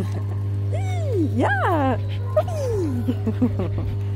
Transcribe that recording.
yeah!